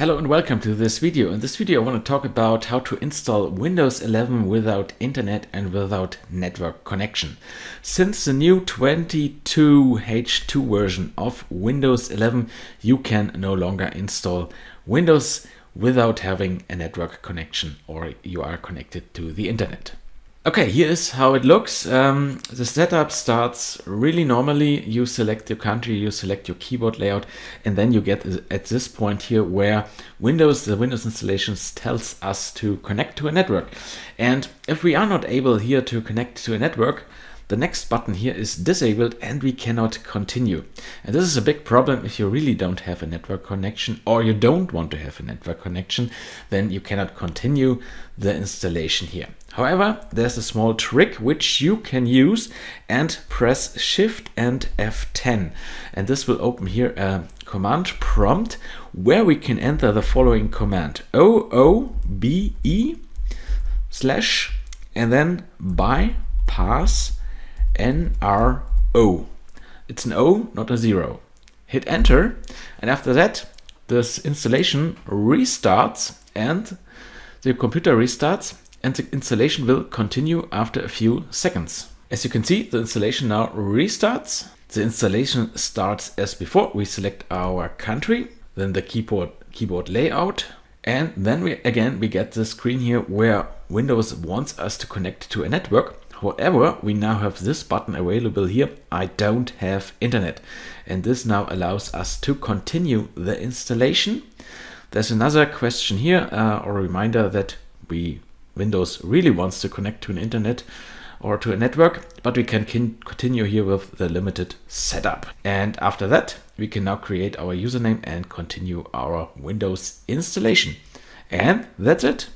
Hello and welcome to this video. In this video I want to talk about how to install Windows 11 without internet and without network connection. Since the new 22H2 version of Windows 11 you can no longer install Windows without having a network connection or you are connected to the internet. Okay, here is how it looks. Um, the setup starts really normally. You select your country, you select your keyboard layout, and then you get at this point here where Windows, the Windows installations tells us to connect to a network. And if we are not able here to connect to a network, the next button here is disabled and we cannot continue. And this is a big problem if you really don't have a network connection or you don't want to have a network connection, then you cannot continue the installation here. However, there's a small trick which you can use and press Shift and F10. And this will open here a command prompt where we can enter the following command OOBE slash and then bypass NRO. It's an O, not a zero. Hit enter, and after that, this installation restarts and the computer restarts and the installation will continue after a few seconds. As you can see, the installation now restarts. The installation starts as before. We select our country, then the keyboard keyboard layout, and then we again we get the screen here where Windows wants us to connect to a network. However, we now have this button available here, I don't have internet. And this now allows us to continue the installation. There's another question here, uh, or a reminder that we Windows really wants to connect to an internet or to a network, but we can continue here with the limited setup. And after that, we can now create our username and continue our Windows installation. And that's it.